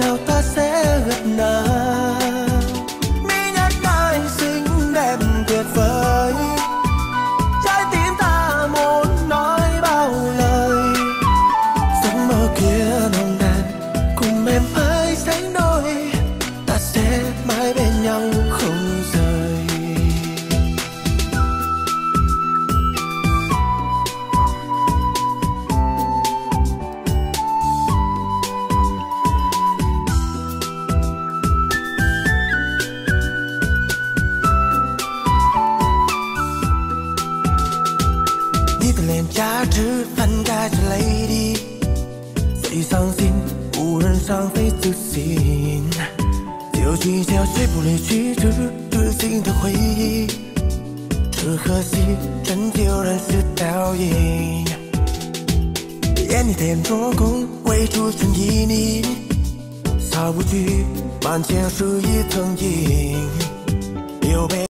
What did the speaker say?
out 吃饭该是泪滴，最伤心无人伤悲自信，就计较谁不离去之至今的回忆，只可惜终究人是倒影。眼里天做工，未出生旖旎，扫不去满前是一层阴，又被。